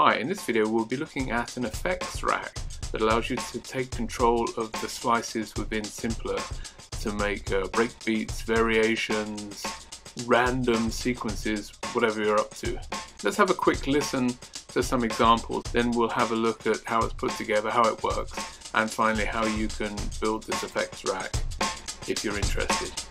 Hi, in this video we'll be looking at an effects rack that allows you to take control of the slices within Simpler to make uh, breakbeats, variations, random sequences, whatever you're up to. Let's have a quick listen to some examples, then we'll have a look at how it's put together, how it works, and finally how you can build this effects rack if you're interested.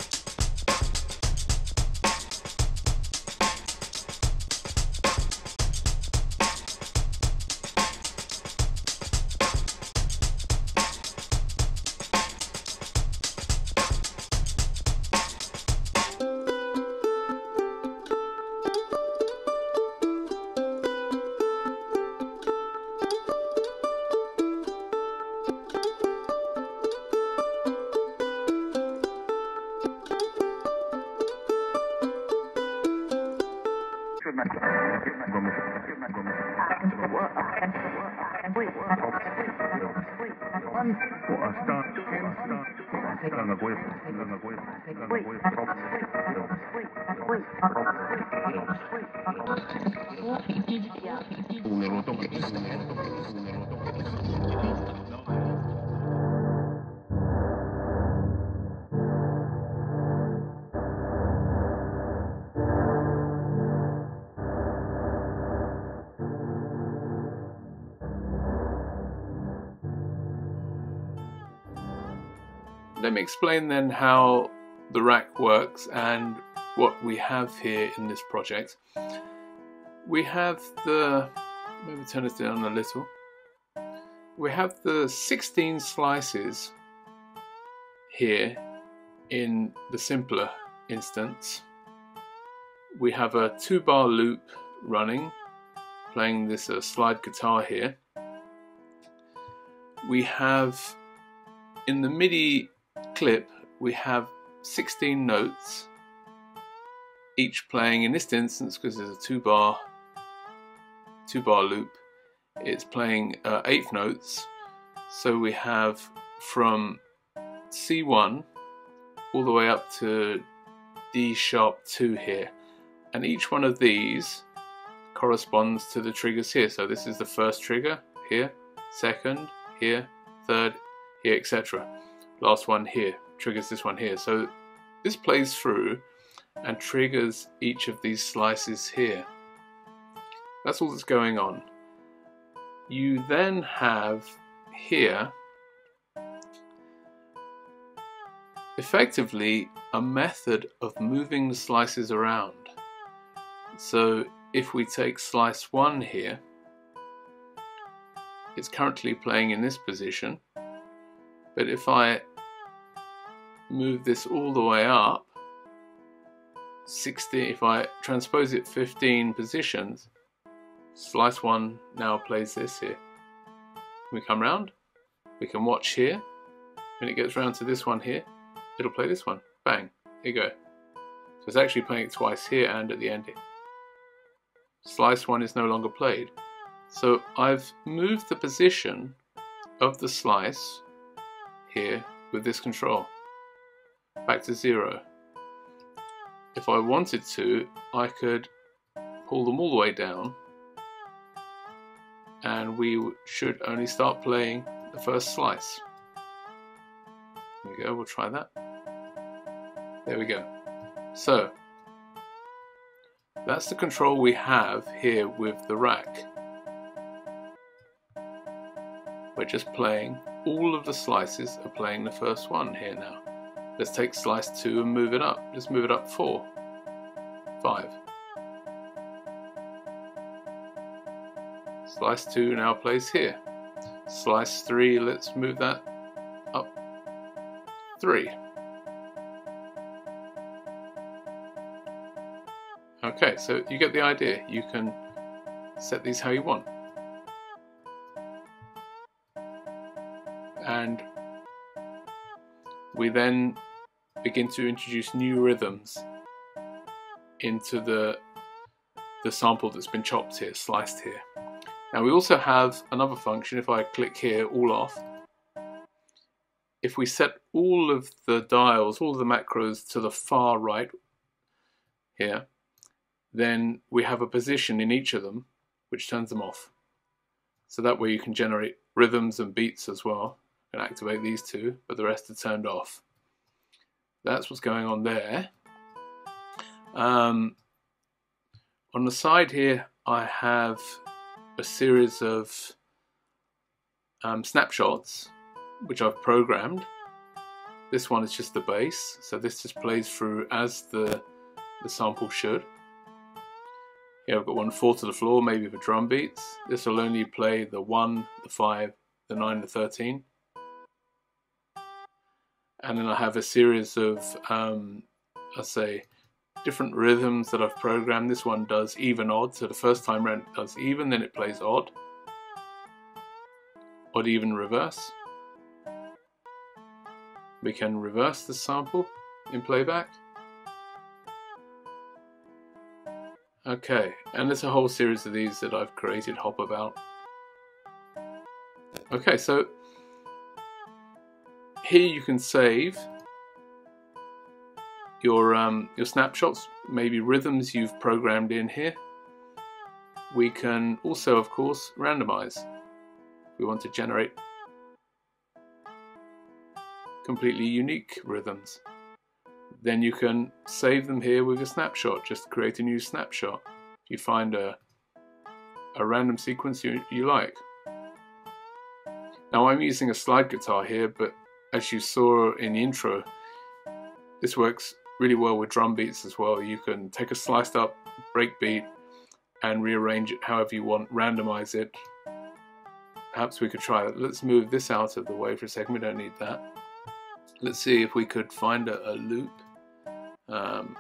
Let me explain then how the rack works and what we have here in this project. We have the, maybe turn it down a little. We have the 16 slices here in the simpler instance. We have a two bar loop running, playing this uh, slide guitar here. We have in the MIDI clip we have 16 notes each playing in this instance because there's a two bar two bar loop it's playing uh, eighth notes. So we have from C1 all the way up to D sharp 2 here. And each one of these corresponds to the triggers here. So this is the first trigger here second here third here etc last one here triggers this one here. So this plays through and triggers each of these slices here. That's all that's going on. You then have here effectively a method of moving the slices around. So if we take slice 1 here, it's currently playing in this position but if I move this all the way up, 60, if I transpose it 15 positions, slice 1 now plays this here. we come round, we can watch here. When it gets round to this one here, it'll play this one. Bang, here you go. So it's actually playing it twice here and at the end here. Slice 1 is no longer played. So I've moved the position of the slice here with this control back to zero. If I wanted to, I could pull them all the way down and we should only start playing the first slice. There we go, we'll try that. There we go. So, that's the control we have here with the rack. We're just playing all of the slices are playing the first one here now. Let's take slice 2 and move it up. Let's move it up 4, 5. Slice 2 now plays here. Slice 3, let's move that up 3. Okay, so you get the idea. You can set these how you want. and we then begin to introduce new rhythms into the the sample that's been chopped here, sliced here. Now we also have another function, if I click here, all off, if we set all of the dials, all of the macros to the far right here, then we have a position in each of them which turns them off. So that way you can generate rhythms and beats as well and activate these two, but the rest are turned off. That's what's going on there. Um, on the side here, I have a series of um, snapshots which I've programmed. This one is just the base, so this just plays through as the, the sample should. Here I've got one four to the floor, maybe for drum beats. This will only play the 1, the 5, the 9, the 13. And then I have a series of, um, I say, different rhythms that I've programmed. This one does even odd, so the first time round it does even, then it plays odd. Odd even reverse. We can reverse the sample in playback. Okay, and there's a whole series of these that I've created hop about. Okay, so here you can save your um, your snapshots, maybe rhythms you've programmed in here. We can also, of course, randomize. We want to generate completely unique rhythms then you can save them here with a snapshot. Just create a new snapshot. You find a, a random sequence you, you like. Now I'm using a slide guitar here, but as you saw in the intro, this works really well with drum beats as well. You can take a sliced up breakbeat and rearrange it however you want, randomize it. Perhaps we could try that. Let's move this out of the way for a second, we don't need that. Let's see if we could find a, a loop um,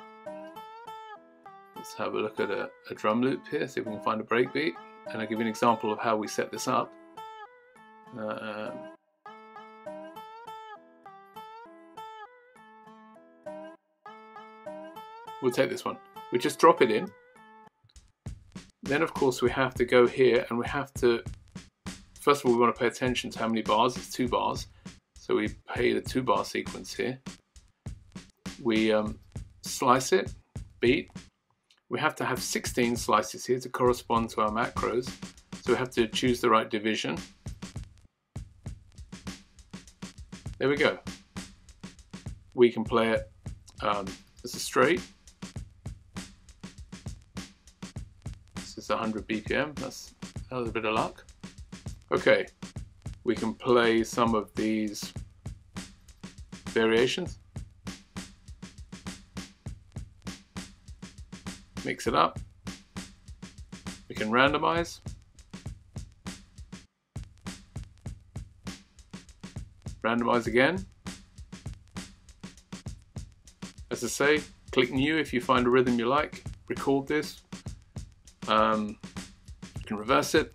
let's have a look at a, a, drum loop here, see if we can find a breakbeat. And I'll give you an example of how we set this up. Um, we'll take this one. We just drop it in. Then of course we have to go here and we have to, first of all we want to pay attention to how many bars, it's two bars. So we pay the two bar sequence here. We um, slice it, beat. We have to have 16 slices here to correspond to our macros. So we have to choose the right division. There we go. We can play it um, as a straight. Is 100 BPM, that's a little bit of luck. Okay, we can play some of these variations. mix it up. We can randomize. Randomize again. As I say, click new if you find a rhythm you like. Record this. Um, you can reverse it.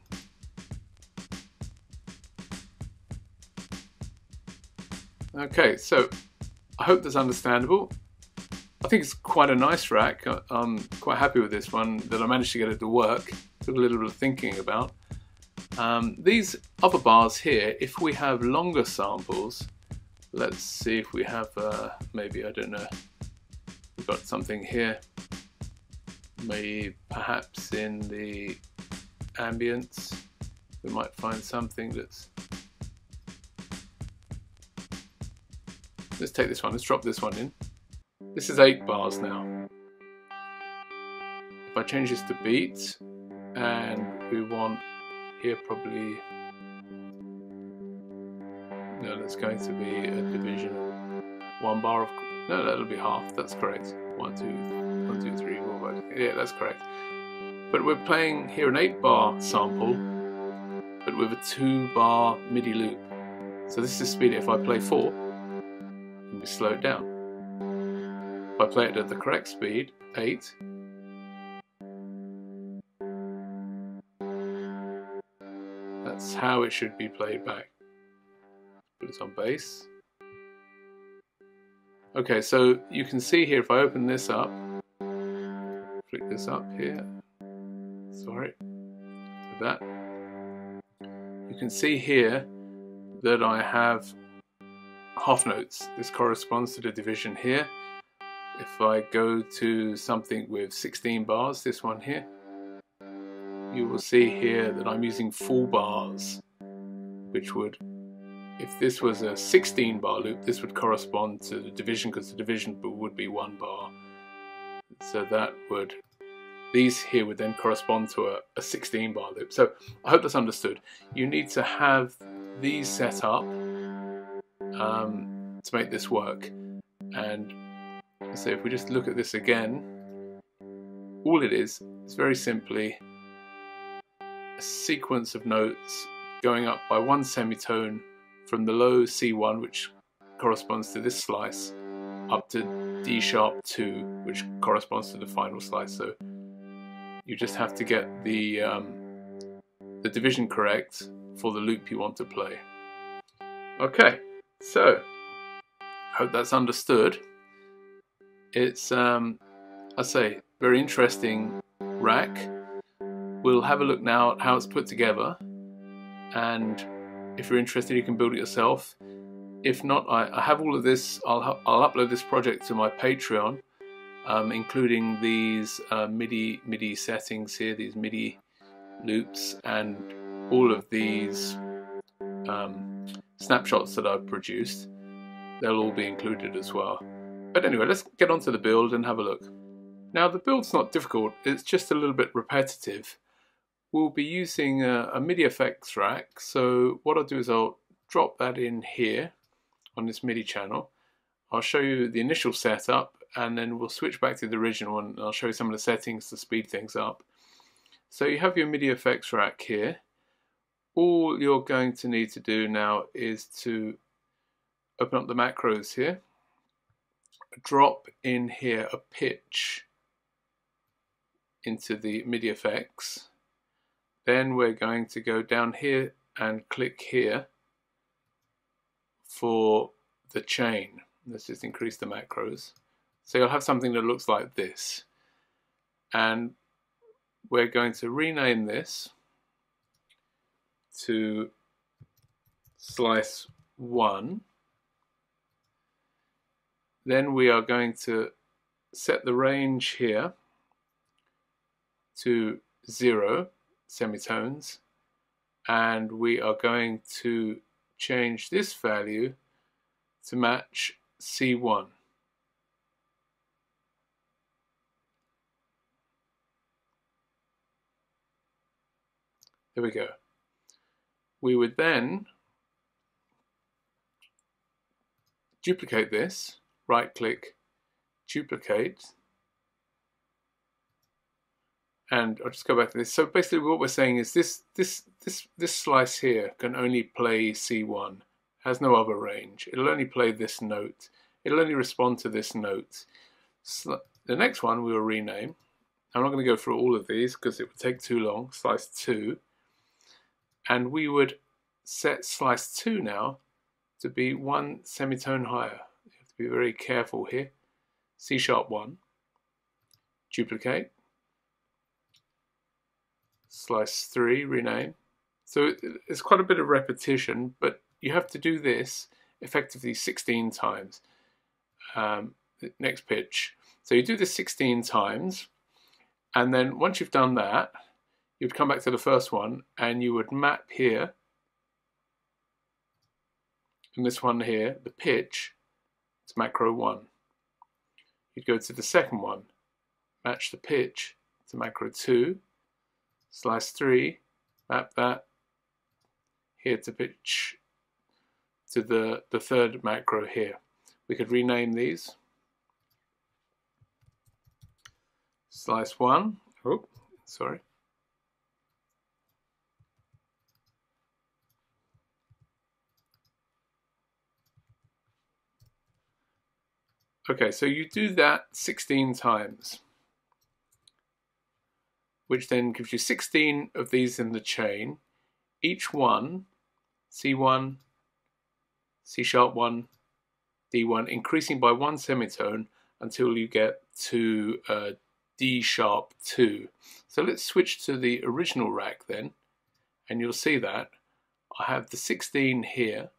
Okay, so I hope that's understandable. I think it's quite a nice rack. I'm quite happy with this one that I managed to get it to work. Took a little bit of thinking about. Um, these upper bars here, if we have longer samples, let's see if we have uh, maybe, I don't know, we've got something here. Maybe perhaps in the ambience, we might find something that's Let's take this one, let's drop this one in. This is 8 bars now. If I change this to beats, and we want here probably, no, that's going to be a division one bar of, no, that'll be half, that's correct. One, two, one, two, three, four, five, yeah, that's correct. But we're playing here an 8 bar sample, but with a 2 bar MIDI loop. So this is speed if I play 4, and we slow it down. If I play it at the correct speed, 8, that's how it should be played back. Put it on base. Okay, so you can see here if I open this up, this up here, sorry, that, you can see here that I have half notes. This corresponds to the division here. If I go to something with 16 bars, this one here, you will see here that I'm using full bars, which would, if this was a 16 bar loop, this would correspond to the division because the division would be one bar. So that would, these here would then correspond to a, a 16 bar loop. So I hope that's understood. You need to have these set up um, to make this work. And so if we just look at this again, all it is is very simply a sequence of notes going up by one semitone from the low C1, which corresponds to this slice, up to D sharp 2, which corresponds to the final slice. So you just have to get the, um, the division correct for the loop you want to play. Okay, so I hope that's understood. It's, um, I say, very interesting rack. We'll have a look now at how it's put together, and if you're interested, you can build it yourself. If not, I, I have all of this. I'll, I'll upload this project to my Patreon, um, including these uh, MIDI MIDI settings here, these MIDI loops, and all of these um, snapshots that I've produced. They'll all be included as well. But anyway, let's get on to the build and have a look. Now the build's not difficult, it's just a little bit repetitive. We'll be using a, a MIDI effects rack, so what I'll do is I'll drop that in here on this MIDI channel. I'll show you the initial setup and then we'll switch back to the original and I'll show you some of the settings to speed things up. So you have your MIDI effects rack here. All you're going to need to do now is to open up the macros here, drop in here a pitch into the MIDI effects. Then we're going to go down here and click here for the chain. Let's just increase the macros. So you'll have something that looks like this. And we're going to rename this to slice 1. Then we are going to set the range here to 0 semitones and we are going to change this value to match C1. There we go. We would then duplicate this, right click, duplicate, and I'll just go back to this. So basically what we're saying is this this this this slice here can only play C1, has no other range. It'll only play this note. It'll only respond to this note. So the next one we will rename. I'm not going to go through all of these because it would take too long. Slice 2. And we would set slice 2 now to be one semitone higher. You have to be very careful here. C sharp 1. Duplicate slice 3, rename. So it's quite a bit of repetition, but you have to do this effectively 16 times. Um, next pitch. So you do this 16 times, and then once you've done that, you'd come back to the first one, and you would map here, and this one here, the pitch, it's macro 1. You'd go to the second one, match the pitch to macro 2, slice 3, map that here to pitch to the, the third macro here. We could rename these. Slice 1, oh, sorry. Okay, so you do that 16 times which then gives you 16 of these in the chain. Each one, C1, C sharp 1, D1, increasing by one semitone until you get to uh, D sharp 2. So let's switch to the original rack then, and you'll see that I have the 16 here.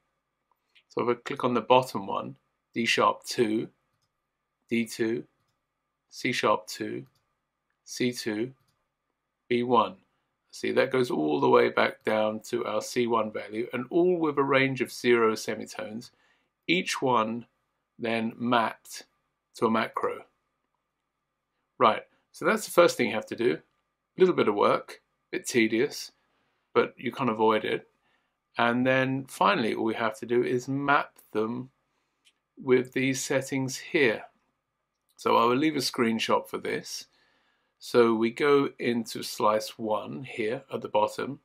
So if I click on the bottom one, D sharp 2, D2, C sharp 2, C2, B1. See, that goes all the way back down to our C1 value, and all with a range of zero semitones, each one then mapped to a macro. Right, so that's the first thing you have to do. A little bit of work, a bit tedious, but you can't avoid it. And then finally, all we have to do is map them with these settings here. So I will leave a screenshot for this. So we go into slice one here at the bottom,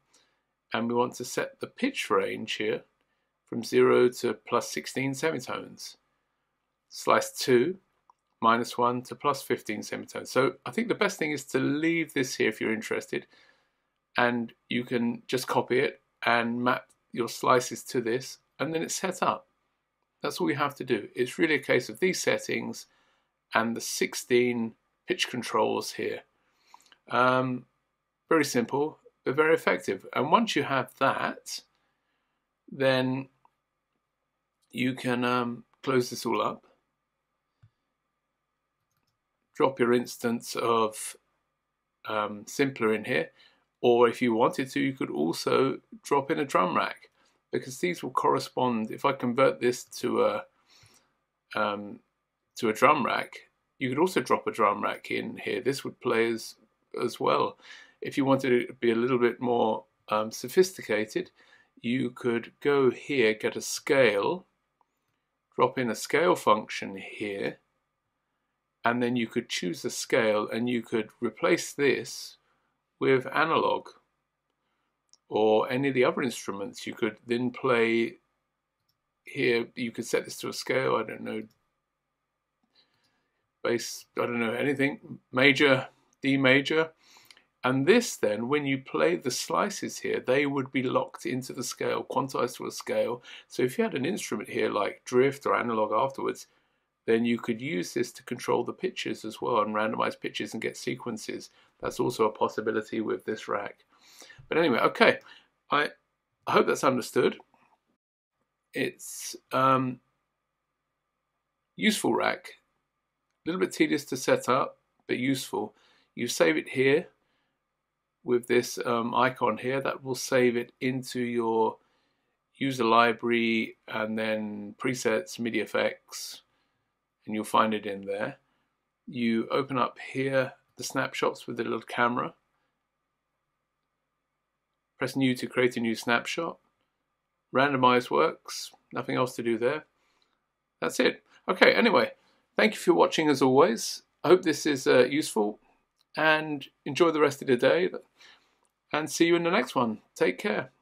and we want to set the pitch range here from zero to plus 16 semitones. Slice two, minus one to plus 15 semitones. So I think the best thing is to leave this here if you're interested, and you can just copy it and map your slices to this and then it's set up. That's all you have to do. It's really a case of these settings and the 16 pitch controls here. Um, very simple, but very effective. And once you have that, then you can um, close this all up, drop your instance of um, Simpler in here, or if you wanted to, you could also drop in a drum rack because these will correspond. If I convert this to a um, to a drum rack, you could also drop a drum rack in here. This would play as as well. If you wanted it to be a little bit more um, sophisticated, you could go here, get a scale, drop in a scale function here, and then you could choose a scale and you could replace this with analog or any of the other instruments. You could then play here, you could set this to a scale, I don't know, I don't know, anything, major, D major. And this then, when you play the slices here, they would be locked into the scale, quantized to a scale. So if you had an instrument here like drift or analog afterwards, then you could use this to control the pitches as well and randomize pitches and get sequences. That's also a possibility with this rack. But anyway, okay, I, I hope that's understood. It's um, useful rack, a little bit tedious to set up, but useful. You save it here with this um, icon here, that will save it into your user library and then presets, MIDI effects, and you'll find it in there. You open up here the snapshots with the little camera. Press new to create a new snapshot. Randomize works, nothing else to do there. That's it. Okay, anyway, thank you for watching as always. I hope this is uh, useful and enjoy the rest of the day and see you in the next one. Take care.